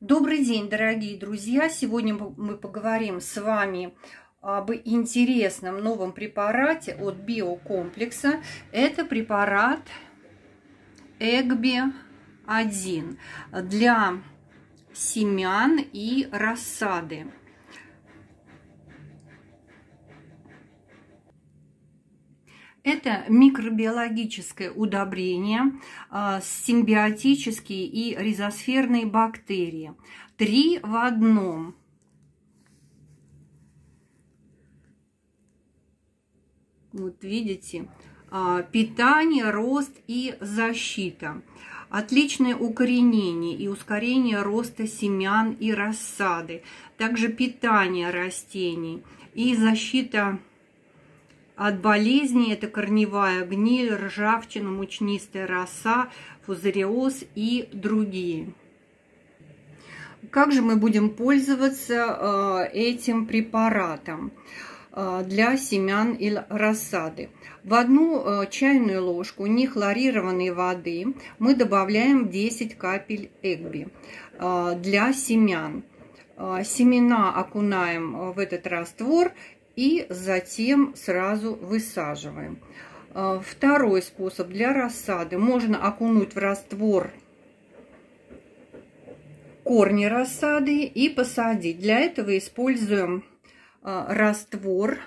Добрый день, дорогие друзья! Сегодня мы поговорим с вами об интересном новом препарате от биокомплекса. Это препарат Эгби-1 для семян и рассады. Это микробиологическое удобрение, а, симбиотические и ризосферные бактерии. Три в одном. Вот видите, а, питание, рост и защита. Отличное укоренение и ускорение роста семян и рассады. Также питание растений и защита от болезней это корневая гниль, ржавчина, мучнистая роса, фузариоз и другие. Как же мы будем пользоваться э, этим препаратом э, для семян и рассады? В одну э, чайную ложку нехлорированной воды мы добавляем 10 капель эгби для семян. Семена окунаем в этот раствор и затем сразу высаживаем. А, второй способ для рассады. Можно окунуть в раствор корни рассады и посадить. Для этого используем а, раствор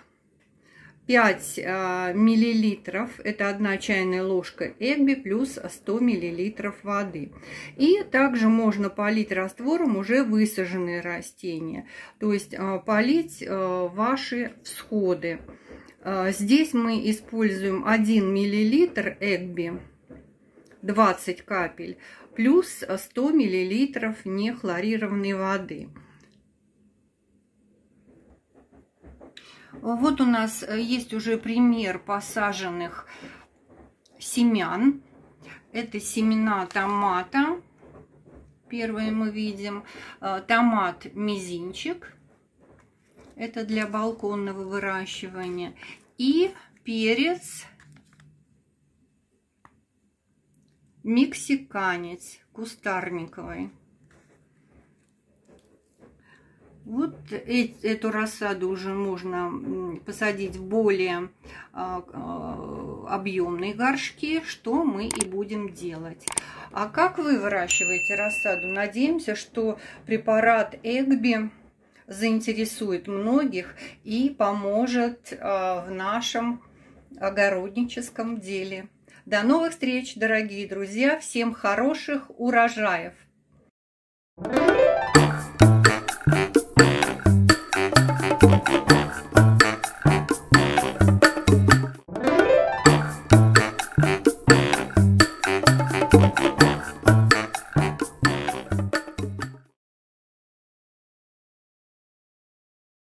5 а, миллилитров, это одна чайная ложка Эгби плюс 100 миллилитров воды. И также можно полить раствором уже высаженные растения, то есть а, полить а, ваши всходы. Здесь мы используем 1 миллилитр Эгби, 20 капель, плюс 100 миллилитров нехлорированной воды. Вот у нас э, есть уже пример посаженных семян. Это семена томата. Первые мы видим. Э, томат мизинчик. Это для балконного выращивания. И перец мексиканец кустарниковый. Вот эту рассаду уже можно посадить в более а, а, объемные горшки, что мы и будем делать. А как вы выращиваете рассаду? Надеемся, что препарат Эгби заинтересует многих и поможет а, в нашем огородническом деле. До новых встреч, дорогие друзья! Всем хороших урожаев!